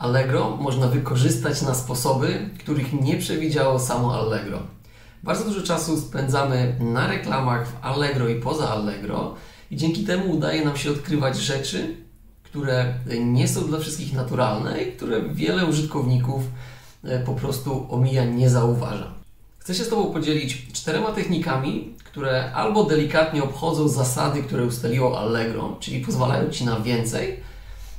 Allegro można wykorzystać na sposoby, których nie przewidziało samo Allegro. Bardzo dużo czasu spędzamy na reklamach w Allegro i poza Allegro i dzięki temu udaje nam się odkrywać rzeczy, które nie są dla wszystkich naturalne i które wiele użytkowników e, po prostu omija, nie zauważa. Chcę się z Tobą podzielić czterema technikami, które albo delikatnie obchodzą zasady, które ustaliło Allegro, czyli pozwalają Ci na więcej,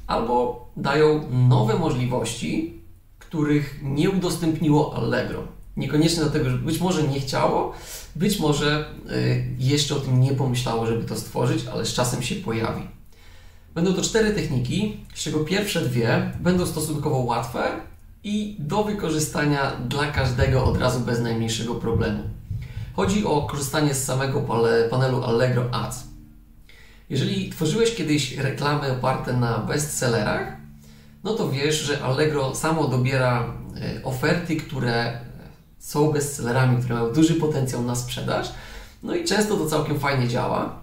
albo dają nowe możliwości, których nie udostępniło Allegro. Niekoniecznie dlatego, że być może nie chciało, być może y, jeszcze o tym nie pomyślało, żeby to stworzyć, ale z czasem się pojawi. Będą to cztery techniki, z czego pierwsze dwie będą stosunkowo łatwe i do wykorzystania dla każdego od razu bez najmniejszego problemu. Chodzi o korzystanie z samego panelu Allegro Ads. Jeżeli tworzyłeś kiedyś reklamy oparte na bestsellerach, no to wiesz, że Allegro samo dobiera e, oferty, które są bestsellerami, które mają duży potencjał na sprzedaż. No i często to całkiem fajnie działa.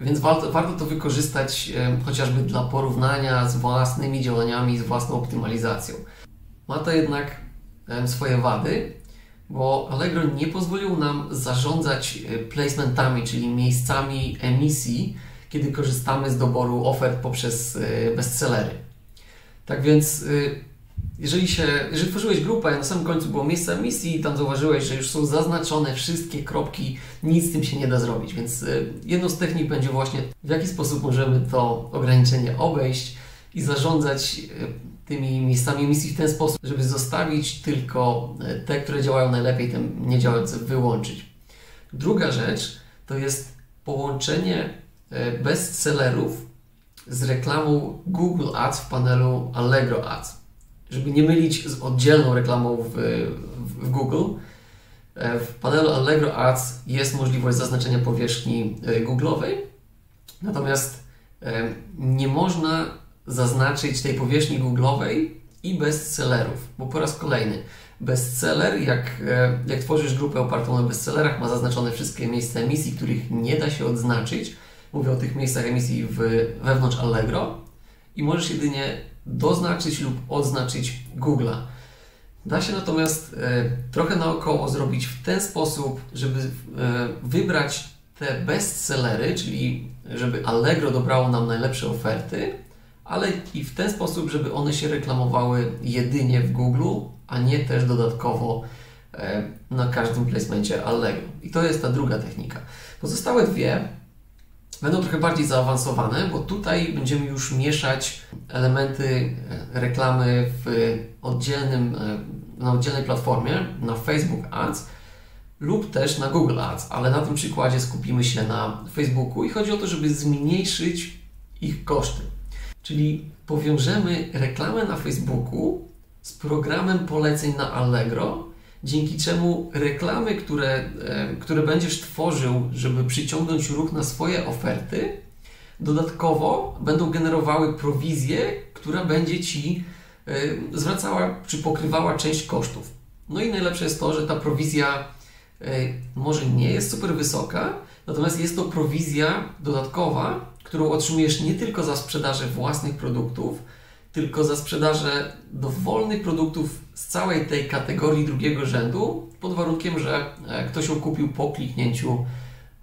Więc warto, warto to wykorzystać e, chociażby dla porównania z własnymi działaniami, z własną optymalizacją. Ma to jednak e, swoje wady, bo Allegro nie pozwolił nam zarządzać e, placementami, czyli miejscami emisji, kiedy korzystamy z doboru ofert poprzez e, bestsellery. Tak więc jeżeli, się, jeżeli tworzyłeś grupę, na samym końcu było miejsce emisji i tam zauważyłeś, że już są zaznaczone wszystkie kropki, nic z tym się nie da zrobić. Więc jedną z technik będzie właśnie w jaki sposób możemy to ograniczenie obejść i zarządzać tymi miejscami emisji w ten sposób, żeby zostawić tylko te, które działają najlepiej, te nie działające wyłączyć. Druga rzecz to jest połączenie bestsellerów z reklamą Google Ads w panelu Allegro Ads. Żeby nie mylić z oddzielną reklamą w, w Google, e, w panelu Allegro Ads jest możliwość zaznaczenia powierzchni Google'owej, natomiast nie można zaznaczyć tej powierzchni Google'owej i bestsellerów, bo po raz kolejny bestseller, jak, e, jak tworzysz grupę opartą na bestsellerach, ma zaznaczone wszystkie miejsca emisji, których nie da się odznaczyć. Mówię o tych miejscach emisji w, wewnątrz Allegro i możesz jedynie doznaczyć lub odznaczyć Google'a. Da się natomiast e, trochę naokoło zrobić w ten sposób, żeby e, wybrać te bestsellery, czyli żeby Allegro dobrało nam najlepsze oferty, ale i w ten sposób, żeby one się reklamowały jedynie w Google, a nie też dodatkowo e, na każdym placemencie Allegro. I to jest ta druga technika. Pozostałe dwie będą trochę bardziej zaawansowane, bo tutaj będziemy już mieszać elementy e, reklamy w oddzielnym, e, na oddzielnej platformie, na Facebook Ads lub też na Google Ads, ale na tym przykładzie skupimy się na Facebooku i chodzi o to, żeby zmniejszyć ich koszty. Czyli powiążemy reklamę na Facebooku z programem poleceń na Allegro, dzięki czemu reklamy, które, e, które będziesz tworzył, żeby przyciągnąć ruch na swoje oferty, dodatkowo będą generowały prowizję, która będzie Ci e, zwracała czy pokrywała część kosztów. No i najlepsze jest to, że ta prowizja e, może nie jest super wysoka, natomiast jest to prowizja dodatkowa, którą otrzymujesz nie tylko za sprzedażę własnych produktów, tylko za sprzedażę dowolnych produktów z całej tej kategorii drugiego rzędu, pod warunkiem, że e, ktoś ją kupił po kliknięciu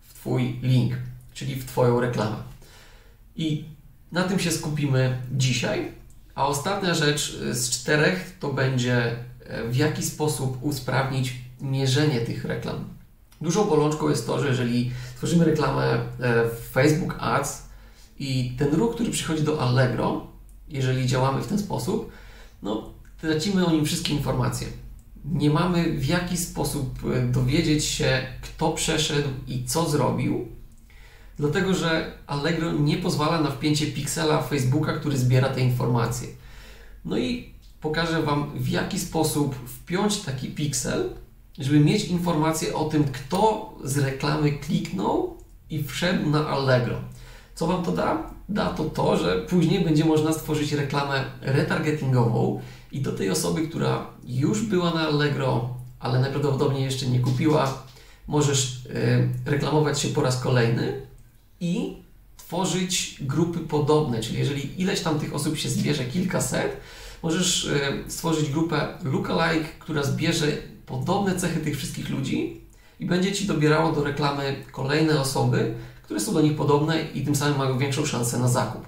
w Twój link, czyli w Twoją reklamę. I na tym się skupimy dzisiaj. A ostatnia rzecz z czterech to będzie e, w jaki sposób usprawnić mierzenie tych reklam. Dużą bolączką jest to, że jeżeli tworzymy reklamę e, w Facebook Ads, i ten ruch, który przychodzi do Allegro, jeżeli działamy w ten sposób, no tracimy o nim wszystkie informacje. Nie mamy w jaki sposób e, dowiedzieć się, kto przeszedł i co zrobił, dlatego że Allegro nie pozwala na wpięcie piksela Facebooka, który zbiera te informacje. No i pokażę Wam, w jaki sposób wpiąć taki piksel, żeby mieć informację o tym, kto z reklamy kliknął i wszedł na Allegro. Co Wam to da? Da to to, że później będzie można stworzyć reklamę retargetingową i do tej osoby, która już była na Allegro, ale najprawdopodobniej jeszcze nie kupiła, możesz yy, reklamować się po raz kolejny i tworzyć grupy podobne, czyli jeżeli ileś tam tych osób się zbierze kilkaset, Możesz stworzyć grupę lookalike, która zbierze podobne cechy tych wszystkich ludzi i będzie Ci dobierało do reklamy kolejne osoby, które są do nich podobne i tym samym mają większą szansę na zakup.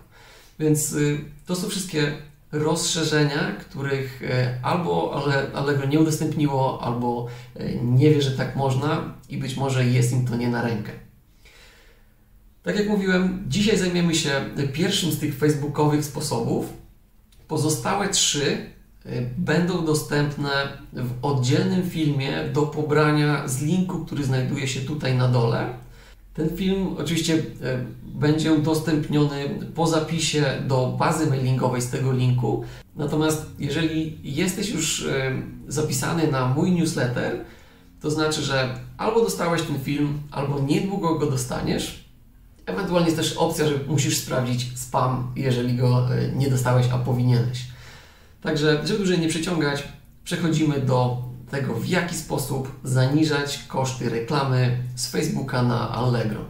Więc y, to są wszystkie rozszerzenia, których e, albo Allegro nie udostępniło, albo e, nie wie, że tak można i być może jest im to nie na rękę. Tak jak mówiłem, dzisiaj zajmiemy się pierwszym z tych facebookowych sposobów. Pozostałe trzy e, będą dostępne w oddzielnym filmie do pobrania z linku, który znajduje się tutaj na dole. Ten film oczywiście e, będzie udostępniony po zapisie do bazy mailingowej z tego linku. Natomiast jeżeli jesteś już e, zapisany na mój newsletter, to znaczy, że albo dostałeś ten film, albo niedługo go dostaniesz. Ewentualnie jest też opcja, że musisz sprawdzić spam, jeżeli go e, nie dostałeś, a powinieneś. Także, żeby dłużej nie przeciągać, przechodzimy do tego, w jaki sposób zaniżać koszty reklamy z Facebooka na Allegro.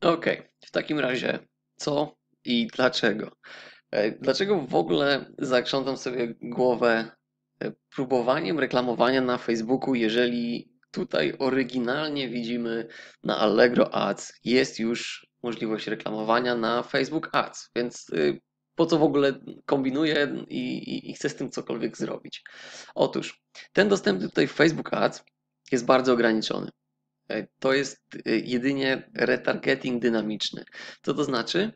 Ok, w takim razie co i dlaczego? E, dlaczego w ogóle zakrzątam sobie głowę e, próbowaniem reklamowania na Facebooku, jeżeli tutaj oryginalnie widzimy na Allegro Ads jest już możliwość reklamowania na Facebook Ads, więc y, po co w ogóle kombinuję i, i, i chcę z tym cokolwiek zrobić. Otóż ten dostępny tutaj w Facebook Ads jest bardzo ograniczony. E, to jest e, jedynie retargeting dynamiczny. Co to znaczy?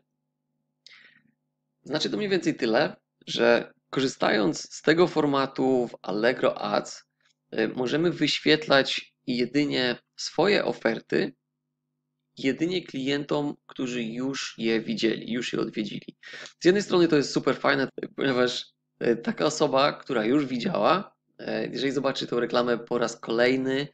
Znaczy to mniej więcej tyle, że korzystając z tego formatu w Allegro Ads, e, możemy wyświetlać jedynie swoje oferty jedynie klientom, którzy już je widzieli, już je odwiedzili. Z jednej strony to jest super fajne, ponieważ e, taka osoba, która już widziała, e, jeżeli zobaczy tę reklamę po raz kolejny,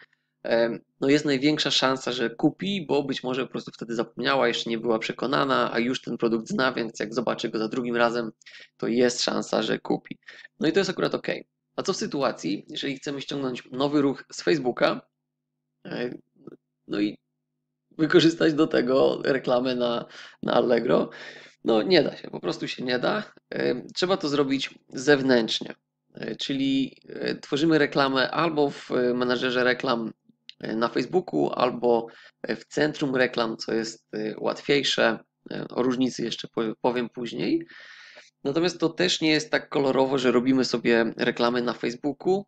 e, no jest największa szansa, że kupi, bo być może po prostu wtedy zapomniała, jeszcze nie była przekonana, a już ten produkt zna, więc jak zobaczy go za drugim razem, to jest szansa, że kupi. No i to jest akurat ok. A co w sytuacji, jeżeli chcemy ściągnąć nowy ruch z Facebooka, no i wykorzystać do tego reklamę na, na Allegro. No nie da się, po prostu się nie da. Trzeba to zrobić zewnętrznie, e, czyli e, tworzymy reklamę albo w menadżerze reklam e, na Facebooku, albo w centrum reklam, co jest łatwiejsze. O różnicy jeszcze powiem później. Natomiast to też nie jest tak kolorowo, że robimy sobie reklamy na Facebooku,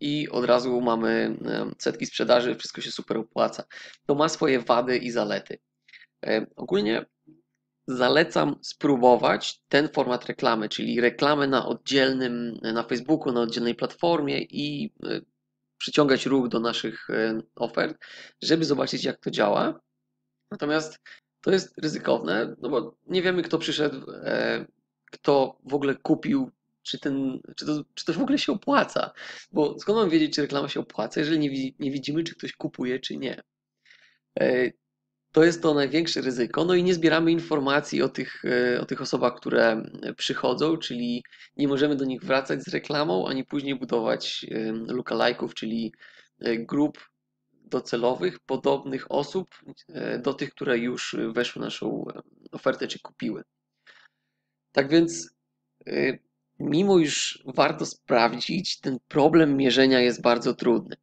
i od razu mamy setki sprzedaży, wszystko się super opłaca. To ma swoje wady i zalety. Ogólnie zalecam spróbować ten format reklamy, czyli reklamy na oddzielnym, na Facebooku, na oddzielnej platformie i e, przyciągać ruch do naszych e, ofert, żeby zobaczyć jak to działa. Natomiast to jest ryzykowne, no bo nie wiemy kto przyszedł, e, kto w ogóle kupił czy, ten, czy, to, czy to w ogóle się opłaca. Bo skąd mam wiedzieć, czy reklama się opłaca, jeżeli nie, nie widzimy, czy ktoś kupuje, czy nie. E, to jest to największe ryzyko. No i nie zbieramy informacji o tych, e, o tych osobach, które przychodzą, czyli nie możemy do nich wracać z reklamą, ani później budować lookalike'ów, czyli e, grup docelowych, podobnych osób do tych, które już weszły naszą ofertę czy kupiły. Tak więc mimo iż warto sprawdzić, ten problem mierzenia jest bardzo trudny.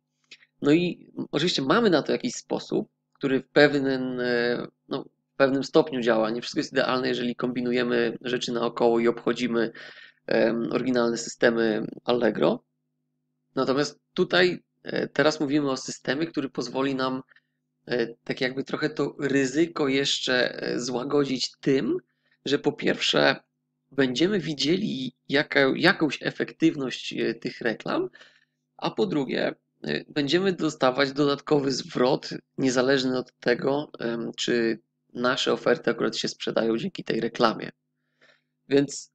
No i oczywiście mamy na to jakiś sposób, który w pewnym, e, no, w pewnym stopniu działa. Nie wszystko jest idealne, jeżeli kombinujemy rzeczy naokoło i obchodzimy um, oryginalne systemy Allegro. Natomiast tutaj e, teraz mówimy o systemie, który pozwoli nam e, tak jakby trochę to ryzyko jeszcze złagodzić tym, że po pierwsze będziemy widzieli jaka, jakąś efektywność e, tych reklam, a po drugie, e, będziemy dostawać dodatkowy zwrot, niezależny od tego, czy nasze oferty akurat się sprzedają dzięki tej reklamie. Więc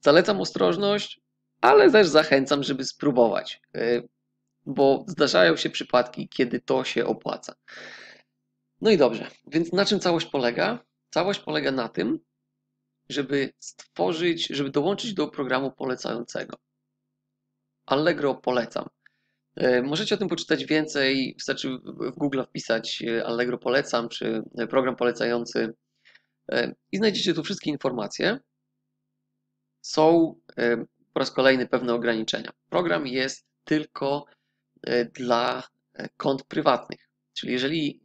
zalecam ostrożność, ale też zachęcam, żeby spróbować, e, bo zdarzają się przypadki, kiedy to się opłaca. No i dobrze, więc na czym całość polega? Całość polega na tym, żeby stworzyć, żeby dołączyć do programu polecającego. Allegro polecam. E, możecie o tym poczytać więcej. Wystarczy w Google wpisać e, Allegro polecam, czy program polecający i znajdziecie tu wszystkie informacje. Są po raz kolejny pewne ograniczenia. Program jest tylko dla kont prywatnych. Czyli jeżeli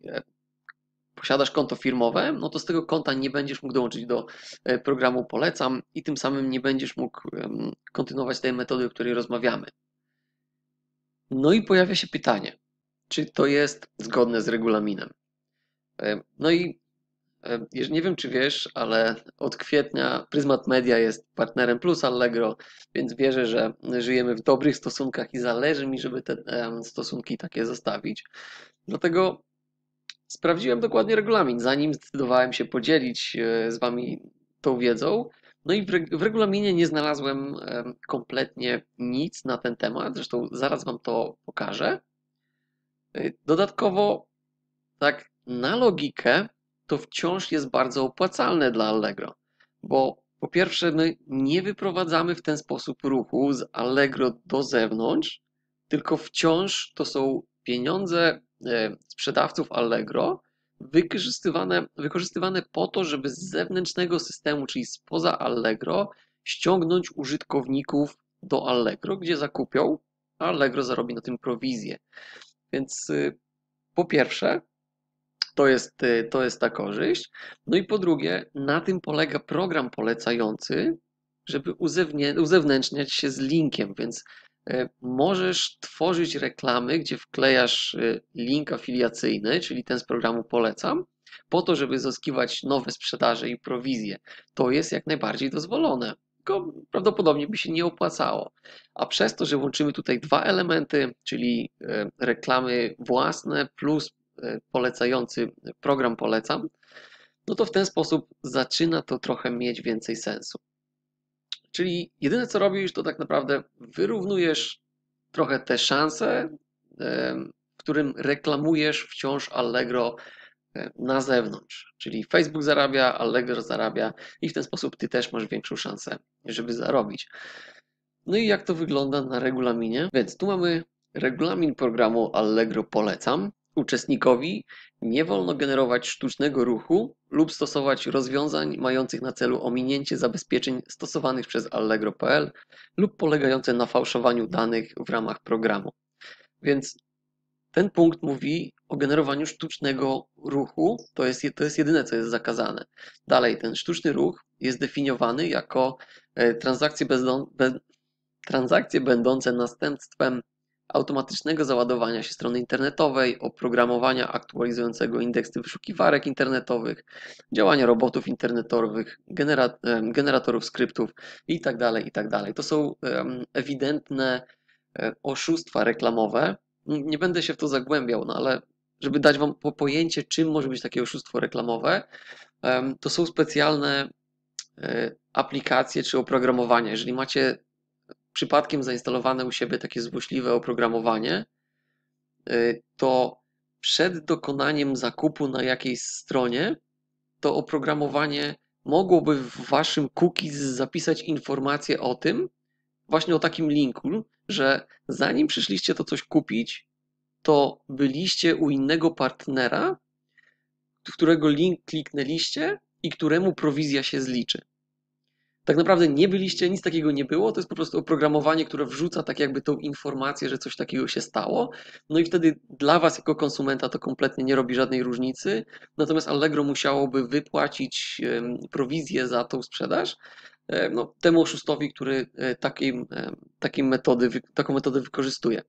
posiadasz konto firmowe, no to z tego konta nie będziesz mógł dołączyć do e, programu Polecam i tym samym nie będziesz mógł kontynuować tej metody, o której rozmawiamy. No i pojawia się pytanie, czy to jest zgodne z regulaminem? E, no i e, nie wiem, czy wiesz, ale od kwietnia Prismat Media jest partnerem Plus Allegro, więc wierzę, że żyjemy w dobrych stosunkach i zależy mi, żeby te stosunki takie zostawić. Dlatego Sprawdziłem dokładnie regulamin, zanim zdecydowałem się podzielić e, z Wami tą wiedzą. No i w regulaminie nie znalazłem kompletnie nic na ten temat, zresztą zaraz Wam to pokażę. E, dodatkowo, tak na logikę, to wciąż jest bardzo opłacalne dla Allegro, bo po pierwsze, my nie wyprowadzamy w ten sposób ruchu z Allegro do zewnątrz, tylko wciąż to są pieniądze sprzedawców Allegro wykorzystywane, wykorzystywane po to, żeby z zewnętrznego systemu, czyli spoza Allegro, ściągnąć użytkowników do Allegro, gdzie zakupią, a Allegro zarobi na tym prowizję. Więc y, po pierwsze, to jest, y, to jest ta korzyść. No i po drugie, na tym polega program polecający, żeby uzewnętrzniać się z linkiem, więc E, możesz tworzyć reklamy, gdzie wklejasz e, link afiliacyjny, czyli ten z programu polecam, po to, żeby zyskiwać nowe sprzedaże i prowizje. To jest jak najbardziej dozwolone, tylko prawdopodobnie by się nie opłacało. A przez to, że łączymy tutaj dwa elementy, czyli e, reklamy własne plus polecający program polecam, no to w ten sposób zaczyna to trochę mieć więcej sensu. Czyli jedyne co robisz, to tak naprawdę wyrównujesz trochę te szanse, w którym reklamujesz wciąż Allegro na zewnątrz. Czyli Facebook zarabia, Allegro zarabia i w ten sposób ty też masz większą szansę, żeby zarobić. No i jak to wygląda na regulaminie? Więc tu mamy regulamin programu Allegro Polecam. Uczestnikowi nie wolno generować sztucznego ruchu lub stosować rozwiązań mających na celu ominięcie zabezpieczeń stosowanych przez Allegro.pl lub polegające na fałszowaniu danych w ramach programu. Więc ten punkt mówi o generowaniu sztucznego ruchu, to jest, to jest jedyne, co jest zakazane. Dalej, ten sztuczny ruch jest definiowany jako e, transakcje, bezdon, be, transakcje będące następstwem automatycznego załadowania się strony internetowej, oprogramowania aktualizującego indeksy wyszukiwarek internetowych, działania robotów internetowych, genera generatorów skryptów itd., tak itd. Tak to są ewidentne e, oszustwa reklamowe. Nie będę się w to zagłębiał, no ale żeby dać Wam pojęcie, czym może być takie oszustwo reklamowe, to są specjalne e, aplikacje czy oprogramowania. Jeżeli macie przypadkiem zainstalowane u siebie takie złośliwe oprogramowanie, y, to przed dokonaniem zakupu na jakiejś stronie, to oprogramowanie mogłoby w waszym cookies zapisać informację o tym, właśnie o takim linku, że zanim przyszliście to coś kupić, to byliście u innego partnera, w którego link kliknęliście i któremu prowizja się zliczy tak naprawdę nie byliście, nic takiego nie było, to jest po prostu oprogramowanie, które wrzuca tak jakby tą informację, że coś takiego się stało, no i wtedy dla Was jako konsumenta to kompletnie nie robi żadnej różnicy, natomiast Allegro musiałoby wypłacić prowizję za tą sprzedaż, no, temu oszustowi, który e, takiej, takiej metody, taką metodę wykorzystuje.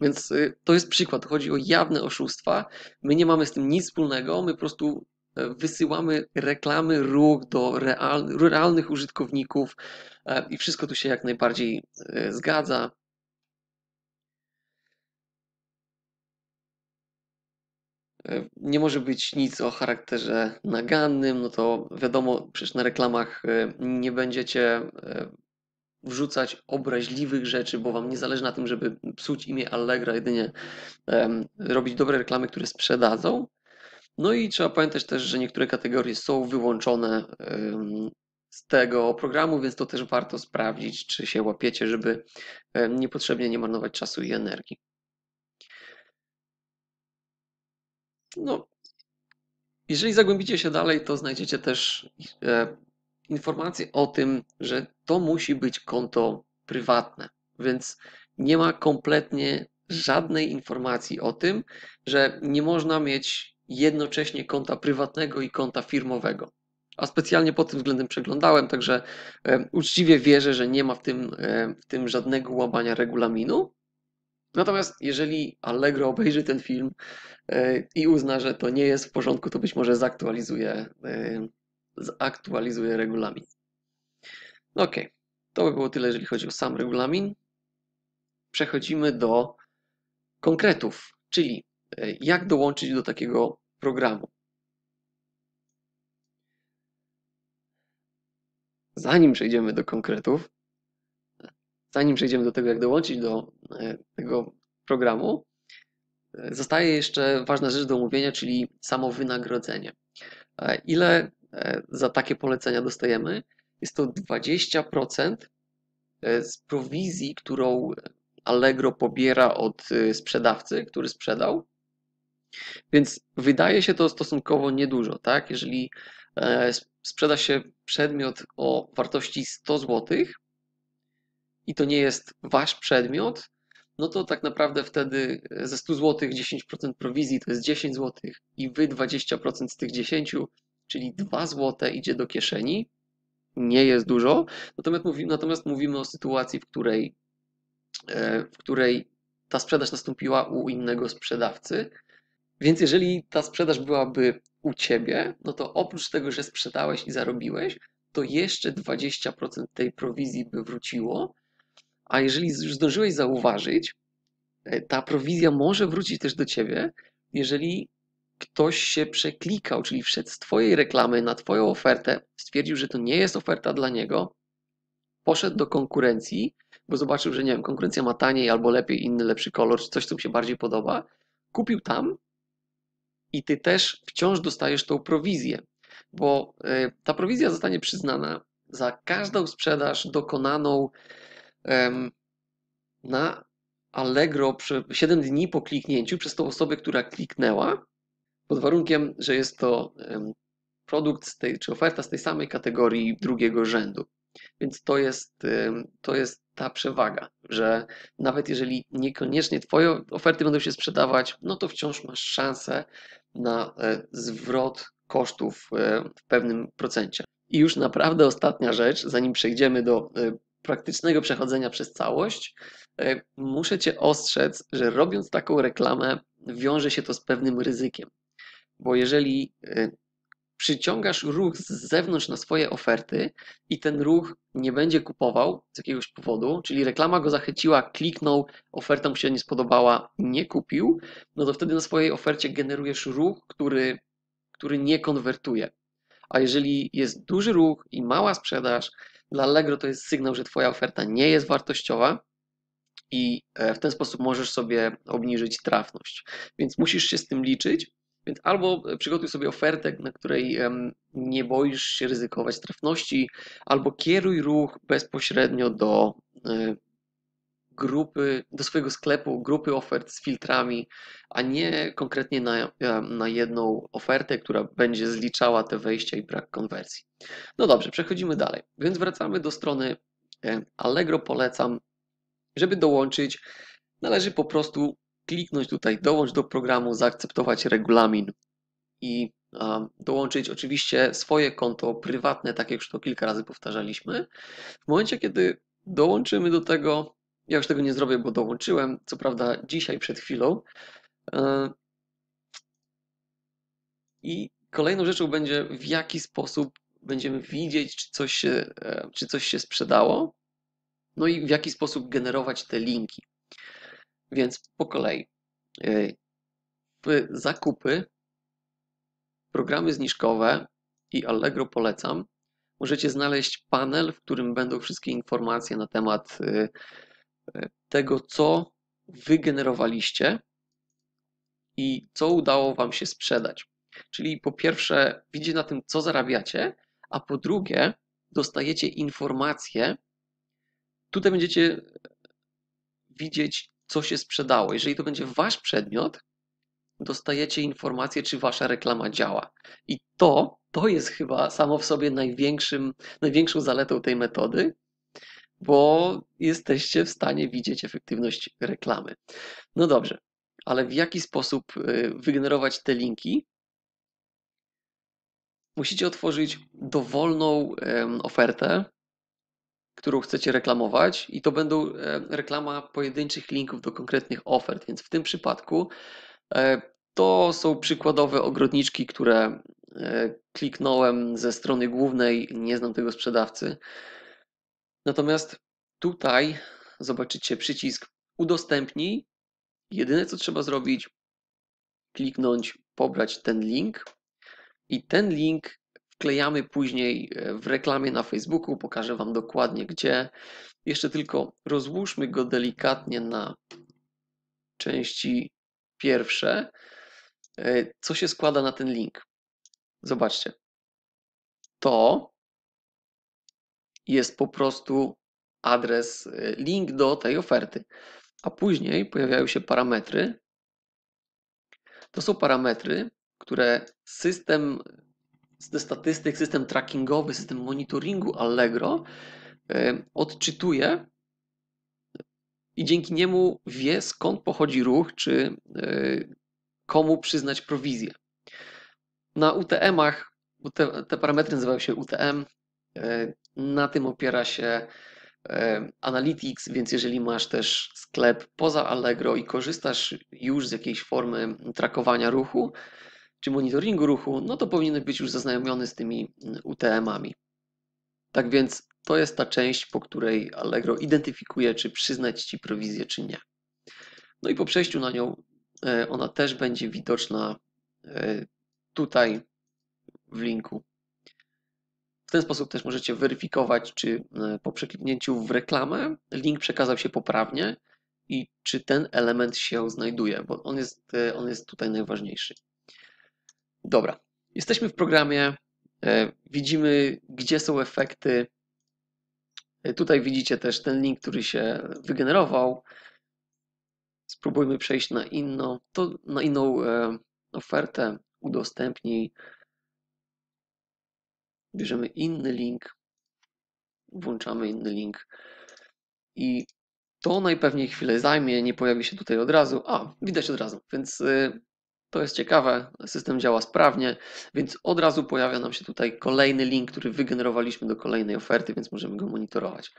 Więc e, to jest przykład. Chodzi o jawne oszustwa. My nie mamy z tym nic wspólnego. My po prostu wysyłamy reklamy, ruch do real, realnych użytkowników e, i wszystko tu się jak najbardziej e, zgadza. E, nie może być nic o charakterze nagannym, no to wiadomo, przecież na reklamach nie będziecie wrzucać obraźliwych rzeczy, bo Wam nie zależy na tym, żeby psuć imię Allegra, jedynie robić dobre reklamy, które sprzedadzą. No i trzeba pamiętać też, że niektóre kategorie są wyłączone z tego programu, więc to też warto sprawdzić, czy się łapiecie, żeby niepotrzebnie nie marnować czasu i energii. No, jeżeli zagłębicie się dalej, to znajdziecie też e, informacje o tym, że to musi być konto prywatne, więc nie ma kompletnie żadnej informacji o tym, że nie można mieć jednocześnie konta prywatnego i konta firmowego. A specjalnie pod tym względem przeglądałem, także e, uczciwie wierzę, że nie ma w tym, e, w tym żadnego łamania regulaminu. Natomiast jeżeli Allegro obejrzy ten film e, i uzna, że to nie jest w porządku, to być może zaktualizuje, zaktualizuje regulamin. Ok, to by było tyle, jeżeli chodzi o sam regulamin. Przechodzimy do konkretów, czyli jak dołączyć do takiego programu. Zanim przejdziemy do konkretów, zanim przejdziemy do tego, jak dołączyć do e, tego programu, e, zostaje jeszcze ważna rzecz do omówienia, czyli samo wynagrodzenie. E, ile za takie polecenia dostajemy? Jest to 20% z prowizji, którą Allegro pobiera od sprzedawcy, który sprzedał. Więc wydaje się to stosunkowo niedużo, tak? Jeżeli sprzeda się przedmiot o wartości 100 zł i to nie jest wasz przedmiot, no to tak naprawdę wtedy ze 100 zł 10% prowizji to jest 10 zł i wy 20% z tych 10, czyli 2 zł idzie do kieszeni. Nie jest dużo, natomiast mówimy, natomiast mówimy o sytuacji, w której, e, w której ta sprzedaż nastąpiła u innego sprzedawcy. Więc jeżeli ta sprzedaż byłaby u ciebie, no to oprócz tego, że sprzedałeś i zarobiłeś, to jeszcze 20% tej prowizji by wróciło. A jeżeli już zdążyłeś zauważyć, e, ta prowizja może wrócić też do ciebie, jeżeli ktoś się przeklikał, czyli wszedł z Twojej reklamy na Twoją ofertę, stwierdził, że to nie jest oferta dla niego, poszedł do konkurencji, bo zobaczył, że nie wiem, konkurencja ma taniej albo lepiej, inny, lepszy kolor, czy coś, co mu się bardziej podoba, kupił tam i ty też wciąż dostajesz tą prowizję, bo y, ta prowizja zostanie przyznana za każdą sprzedaż dokonaną na Allegro 7 dni po kliknięciu przez tą osobę, która kliknęła, pod warunkiem, że jest to produkt z tej, czy oferta z tej samej kategorii drugiego rzędu. Więc to jest, to jest ta przewaga, że nawet jeżeli niekoniecznie Twoje oferty będą się sprzedawać, no to wciąż masz szansę na e, zwrot kosztów e, w pewnym procencie. I już naprawdę ostatnia rzecz, zanim przejdziemy do e, praktycznego przechodzenia przez całość, muszę Cię ostrzec, że robiąc taką reklamę, wiąże się to z pewnym ryzykiem. Bo jeżeli przyciągasz ruch z zewnątrz na swoje oferty i ten ruch nie będzie kupował z jakiegoś powodu, czyli reklama go zachęciła, kliknął, oferta mu się nie spodobała, nie kupił, no to wtedy na swojej ofercie generujesz ruch, który, który nie konwertuje. A jeżeli jest duży ruch i mała sprzedaż, dla Allegro to jest sygnał, że Twoja oferta nie jest wartościowa i e, w ten sposób możesz sobie obniżyć trafność. Więc musisz się z tym liczyć więc albo przygotuj sobie ofertę, na której nie boisz się ryzykować trafności, albo kieruj ruch bezpośrednio do e, grupy, do swojego sklepu, grupy ofert z filtrami, a nie konkretnie na, e, na jedną ofertę, która będzie zliczała te wejścia i brak konwersji. No dobrze, przechodzimy dalej. Więc wracamy do strony e, Allegro. Polecam, żeby dołączyć, należy po prostu kliknąć tutaj dołącz do programu, zaakceptować regulamin i dołączyć oczywiście swoje konto prywatne, tak jak już to kilka razy powtarzaliśmy. W momencie, kiedy dołączymy do tego, ja już tego nie zrobię, bo dołączyłem, co prawda dzisiaj przed chwilą. E, I kolejną rzeczą będzie, w jaki sposób będziemy widzieć, czy coś się, e, czy coś się sprzedało, no i w jaki sposób generować te linki. Więc po kolei. Y, zakupy, programy zniżkowe i Allegro polecam. Możecie znaleźć panel, w którym będą wszystkie informacje na temat y, y, tego, co wygenerowaliście i co udało Wam się sprzedać. Czyli po pierwsze, widzicie na tym, co zarabiacie, a po drugie, dostajecie informacje. Tutaj będziecie widzieć, co się sprzedało. Jeżeli to będzie wasz przedmiot, dostajecie informację, czy wasza reklama działa. I to, to jest chyba samo w sobie największym, największą zaletą tej metody, bo jesteście w stanie widzieć efektywność reklamy. No dobrze, ale w jaki sposób y, wygenerować te linki? Musicie otworzyć dowolną ofertę, którą chcecie reklamować, i to będą reklama pojedynczych linków do konkretnych ofert. Więc w tym przypadku e, to są przykładowe ogrodniczki, które e, kliknąłem ze strony głównej, nie znam tego sprzedawcy. Natomiast tutaj zobaczycie przycisk udostępnij. Jedyne co trzeba zrobić, kliknąć, pobrać ten link i ten link wklejamy później e, w reklamie na Facebooku. Pokażę Wam dokładnie gdzie. Jeszcze tylko rozłóżmy go delikatnie na części pierwsze. E, co się składa na ten link? Zobaczcie. To jest po prostu adres, e, link do tej oferty. A później pojawiają się parametry. To są parametry, które system ze statystyk, system trackingowy, system monitoringu Allegro e, odczytuje i dzięki niemu wie skąd pochodzi ruch, czy e, komu przyznać prowizję. Na UTM-ach, te, te parametry nazywają się UTM, e, na tym opiera się Analytics, więc jeżeli masz też sklep poza Allegro i korzystasz już z jakiejś formy trakowania ruchu, czy monitoringu ruchu, no to powinien być już zaznajomiony z tymi mm, UTM-ami. Tak więc to jest ta część, po której Allegro identyfikuje, czy przyznać Ci prowizję, czy nie. No i po przejściu na nią e, ona też będzie widoczna e, tutaj w linku. W ten sposób też możecie weryfikować, czy e, po przekliknięciu w reklamę link przekazał się poprawnie i czy ten element się znajduje, bo on jest, on jest tutaj najważniejszy. Dobra, jesteśmy w programie, e, widzimy gdzie są efekty. E, tutaj widzicie też ten link, który się wygenerował. Spróbujmy przejść na inną, to na inną e, ofertę, udostępnij. Bierzemy inny link, włączamy inny link i to najpewniej chwilę zajmie, nie pojawi się tutaj od razu. A, widać od razu, więc to jest ciekawe, system działa sprawnie, więc od razu pojawia nam się tutaj kolejny link, który wygenerowaliśmy do kolejnej oferty, więc możemy go monitorować.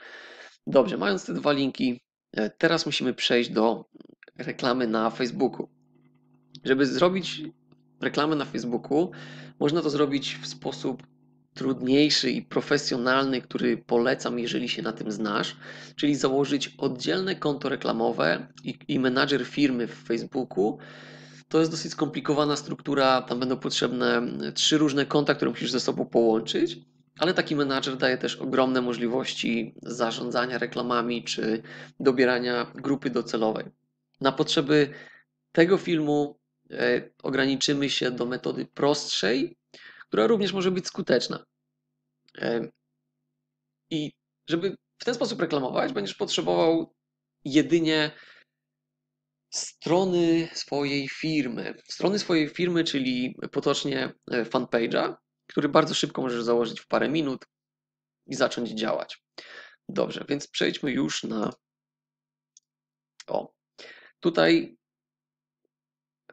Dobrze, mając te dwa linki, e, teraz musimy przejść do reklamy na Facebooku. Żeby zrobić reklamę na Facebooku, można to zrobić w sposób trudniejszy i profesjonalny, który polecam, jeżeli się na tym znasz, czyli założyć oddzielne konto reklamowe i, i menadżer firmy w Facebooku, to jest dosyć skomplikowana struktura, tam będą potrzebne trzy różne konta, które musisz ze sobą połączyć, ale taki menadżer daje też ogromne możliwości zarządzania reklamami czy dobierania grupy docelowej. Na potrzeby tego filmu e, ograniczymy się do metody prostszej, która również może być skuteczna. E, I żeby w ten sposób reklamować, będziesz potrzebował jedynie strony swojej firmy. Strony swojej firmy, czyli potocznie e, fanpage'a, który bardzo szybko możesz założyć w parę minut i zacząć działać. Dobrze, więc przejdźmy już na. O, tutaj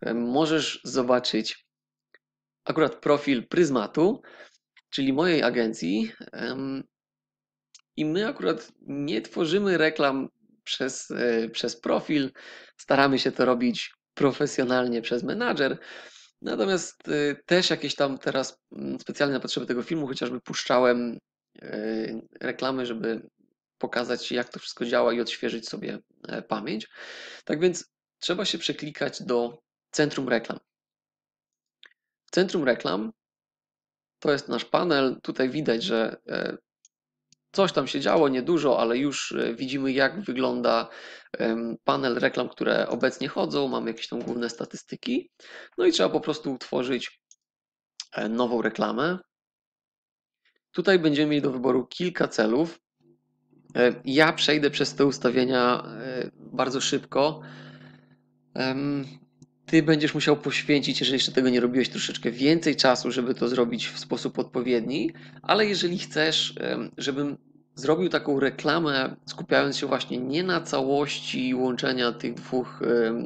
e, możesz zobaczyć akurat profil Pryzmatu, czyli mojej agencji. I my akurat nie tworzymy reklam przez, e, przez profil. Staramy się to robić profesjonalnie przez menadżer. Natomiast e, też jakieś tam teraz mm, specjalnie na potrzeby tego filmu chociażby puszczałem e, reklamy, żeby pokazać jak to wszystko działa i odświeżyć sobie pamięć. Tak więc trzeba się przeklikać do centrum reklam. Centrum reklam to jest nasz panel. Tutaj widać, że Coś tam się działo, niedużo, ale już e, widzimy, jak wygląda panel reklam, które obecnie chodzą. Mamy jakieś tam główne statystyki. No i trzeba po prostu utworzyć e, nową reklamę. Tutaj będziemy mieli do wyboru kilka celów. E, ja przejdę przez te ustawienia bardzo szybko. Ty będziesz musiał poświęcić, jeżeli jeszcze tego nie robiłeś, troszeczkę więcej czasu, żeby to zrobić w sposób odpowiedni, ale jeżeli chcesz, żebym zrobił taką reklamę, skupiając się właśnie nie na całości łączenia tych dwóch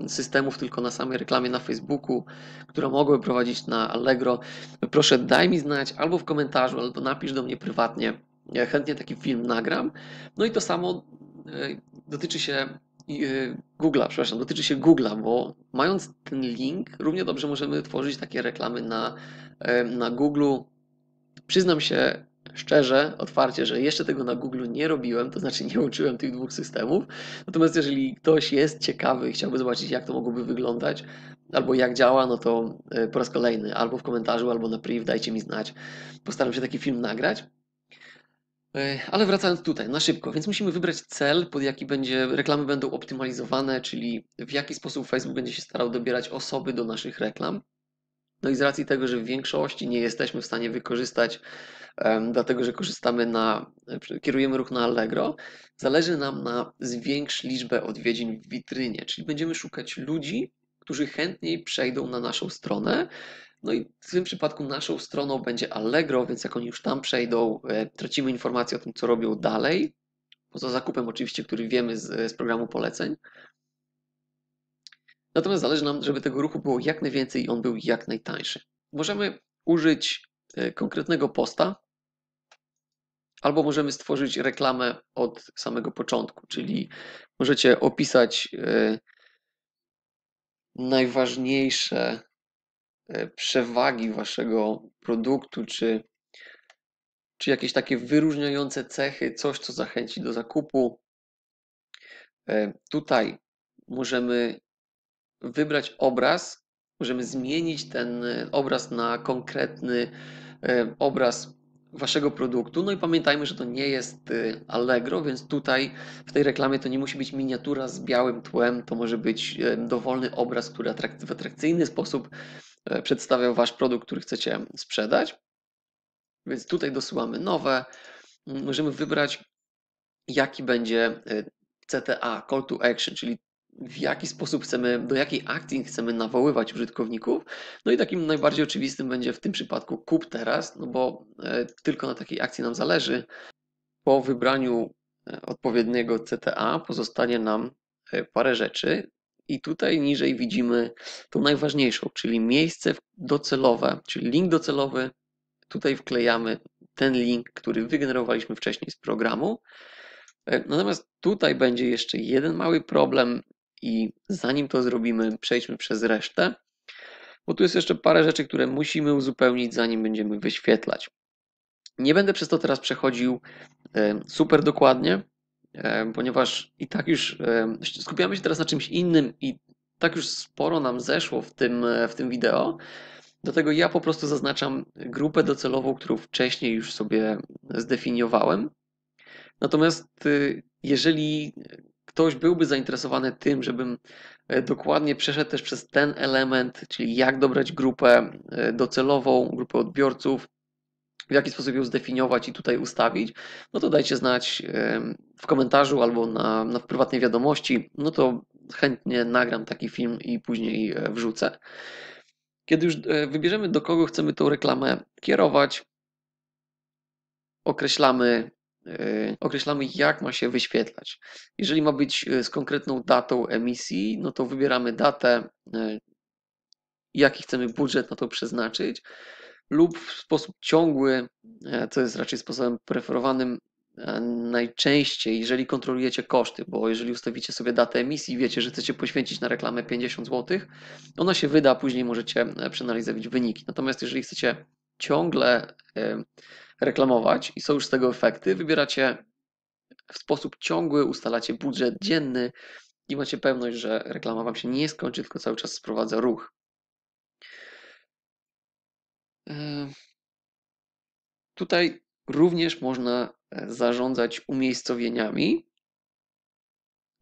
systemów, tylko na samej reklamie na Facebooku, która mogłaby prowadzić na Allegro, proszę daj mi znać albo w komentarzu, albo napisz do mnie prywatnie. Ja chętnie taki film nagram. No i to samo e, dotyczy się Google'a, przepraszam, dotyczy się Google'a, bo mając ten link, równie dobrze możemy tworzyć takie reklamy na, e, na Google'u. Przyznam się, szczerze, otwarcie, że jeszcze tego na Google nie robiłem, to znaczy nie uczyłem tych dwóch systemów. Natomiast jeżeli ktoś jest ciekawy i chciałby zobaczyć, jak to mogłoby wyglądać, albo jak działa, no to e, po raz kolejny, albo w komentarzu, albo na priv, dajcie mi znać. Postaram się taki film nagrać. E, ale wracając tutaj, na szybko, więc musimy wybrać cel, pod jaki będzie, reklamy będą optymalizowane, czyli w jaki sposób Facebook będzie się starał dobierać osoby do naszych reklam. No i z racji tego, że w większości nie jesteśmy w stanie wykorzystać dlatego że korzystamy na, kierujemy ruch na Allegro, zależy nam na zwiększ liczbę odwiedzin w witrynie, czyli będziemy szukać ludzi, którzy chętniej przejdą na naszą stronę. No i w tym przypadku naszą stroną będzie Allegro, więc jak oni już tam przejdą, e, tracimy informacje o tym, co robią dalej, poza zakupem oczywiście, który wiemy z, z programu poleceń. Natomiast zależy nam, żeby tego ruchu było jak najwięcej i on był jak najtańszy. Możemy użyć e, konkretnego posta, Albo możemy stworzyć reklamę od samego początku, czyli możecie opisać e, najważniejsze przewagi waszego produktu, czy, czy jakieś takie wyróżniające cechy, coś, co zachęci do zakupu. E, tutaj możemy wybrać obraz, możemy zmienić ten obraz na konkretny obraz waszego produktu. No i pamiętajmy, że to nie jest Allegro, więc tutaj w tej reklamie to nie musi być miniatura z białym tłem, to może być dowolny obraz, który w atrakcyjny sposób y, przedstawia wasz produkt, który chcecie sprzedać. Więc tutaj dosyłamy nowe. Mm, możemy wybrać, jaki będzie CTA, Call to Action, czyli w jaki sposób chcemy, do jakiej akcji chcemy nawoływać użytkowników. No i takim najbardziej oczywistym będzie w tym przypadku kup teraz, no bo e, tylko na takiej akcji nam zależy. Po wybraniu e, odpowiedniego CTA pozostanie nam e, parę rzeczy. I tutaj niżej widzimy tą najważniejszą, czyli miejsce docelowe, czyli link docelowy. Tutaj wklejamy ten link, który wygenerowaliśmy wcześniej z programu. Natomiast tutaj będzie jeszcze jeden mały problem, i zanim to zrobimy, przejdźmy przez resztę, bo tu jest jeszcze parę rzeczy, które musimy uzupełnić, zanim będziemy wyświetlać. Nie będę przez to teraz przechodził e, super dokładnie, e, ponieważ i tak już e, skupiamy się teraz na czymś innym i tak już sporo nam zeszło w tym, w tym wideo. Dlatego ja po prostu zaznaczam grupę docelową, którą wcześniej już sobie zdefiniowałem. Natomiast y, jeżeli ktoś byłby zainteresowany tym, żebym e, dokładnie przeszedł też przez ten element, czyli jak dobrać grupę e, docelową, grupę odbiorców, w jaki sposób ją zdefiniować i tutaj ustawić, no to dajcie znać w komentarzu albo na, na prywatnej wiadomości, no to chętnie nagram taki film i później e, wrzucę. Kiedy już wybierzemy, do kogo chcemy tą reklamę kierować, określamy Y, określamy, jak ma się wyświetlać. Jeżeli ma być z konkretną datą emisji, no to wybieramy datę, jaki chcemy budżet na to przeznaczyć, lub w sposób ciągły, co jest raczej sposobem preferowanym najczęściej, jeżeli kontrolujecie koszty, bo jeżeli ustawicie sobie datę emisji, wiecie, że chcecie poświęcić na reklamę 50 zł, ona się wyda, później możecie przeanalizować wyniki. Natomiast jeżeli chcecie ciągle reklamować i są już z tego efekty, wybieracie w sposób ciągły, ustalacie budżet dzienny i macie pewność, że reklama Wam się nie skończy, tylko cały czas sprowadza ruch. Tutaj również można e, zarządzać umiejscowieniami.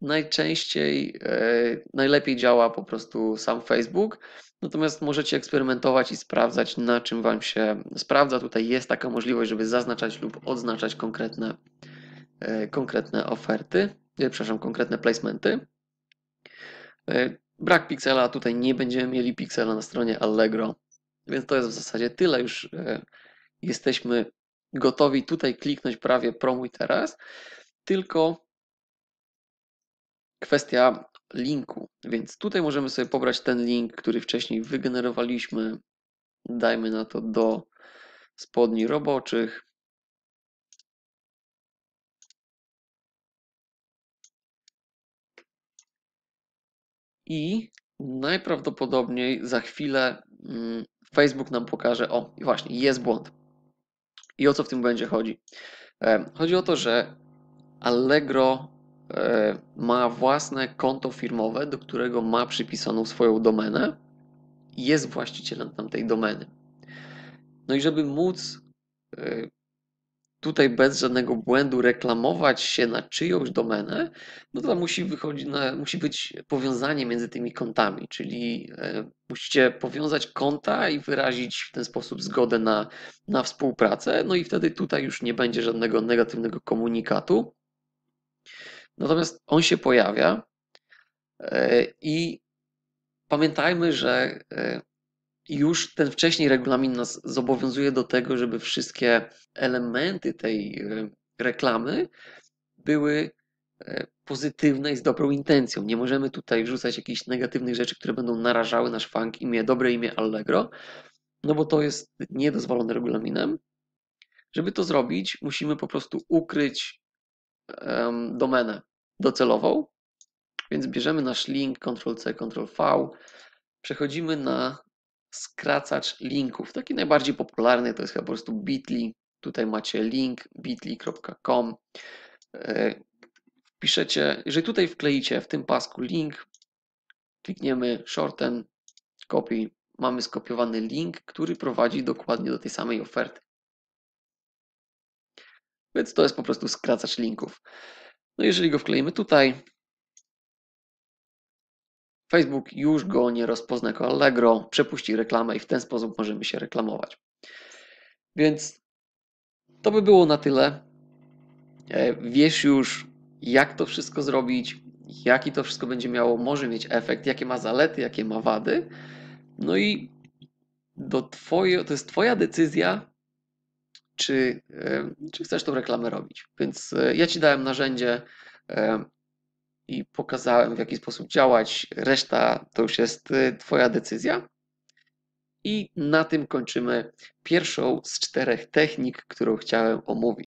Najczęściej, e, najlepiej działa po prostu sam Facebook, Natomiast możecie eksperymentować i sprawdzać, na czym Wam się sprawdza. Tutaj jest taka możliwość, żeby zaznaczać lub odznaczać konkretne, e, konkretne oferty, przepraszam, konkretne placementy. Brak piksela, tutaj nie będziemy mieli piksela na stronie Allegro, więc to jest w zasadzie tyle. Już e, jesteśmy gotowi tutaj kliknąć prawie promuj teraz, tylko kwestia linku, więc tutaj możemy sobie pobrać ten link, który wcześniej wygenerowaliśmy, dajmy na to do spodni roboczych, i najprawdopodobniej za chwilę mm, Facebook nam pokaże, o właśnie, jest błąd. I o co w tym będzie chodzi? Chodzi o to, że Allegro e, ma własne konto firmowe, do którego ma przypisaną swoją domenę i jest właścicielem tamtej domeny. No i żeby móc e, tutaj bez żadnego błędu reklamować się na czyjąś domenę, no to musi wychodzić na, musi być powiązanie między tymi kontami, czyli e, musicie powiązać konta i wyrazić w ten sposób zgodę na, na współpracę, no i wtedy tutaj już nie będzie żadnego negatywnego komunikatu. Natomiast on się pojawia e, i pamiętajmy, że e, już ten wcześniej regulamin nas zobowiązuje do tego, żeby wszystkie elementy tej e, reklamy były e, pozytywne i z dobrą intencją. Nie możemy tutaj wrzucać jakichś negatywnych rzeczy, które będą narażały nasz funk, imię, dobre imię Allegro, no bo to jest niedozwolone regulaminem. Żeby to zrobić, musimy po prostu ukryć um, domenę docelową, więc bierzemy nasz link Ctrl-C, Ctrl-V, przechodzimy na skracacz linków. Taki najbardziej popularny to jest chyba po prostu bit.ly. Tutaj macie link bit.ly.com. E, wpiszecie, jeżeli tutaj wkleicie w tym pasku link, klikniemy shorten, copy, mamy skopiowany link, który prowadzi dokładnie do tej samej oferty. Więc to jest po prostu skracacz linków. No jeżeli go wkleimy tutaj, Facebook już go nie rozpozna jako Allegro, przepuści reklamę i w ten sposób możemy się reklamować. Więc to by było na tyle. E, wiesz już, jak to wszystko zrobić, jaki to wszystko będzie miało, może mieć efekt, jakie ma zalety, jakie ma wady. No i do twoje, to jest Twoja decyzja, czy, e, czy chcesz tą reklamę robić. Więc e, ja Ci dałem narzędzie, i pokazałem, w jaki sposób działać. Reszta to już jest y, Twoja decyzja. I na tym kończymy pierwszą z czterech technik, którą chciałem omówić.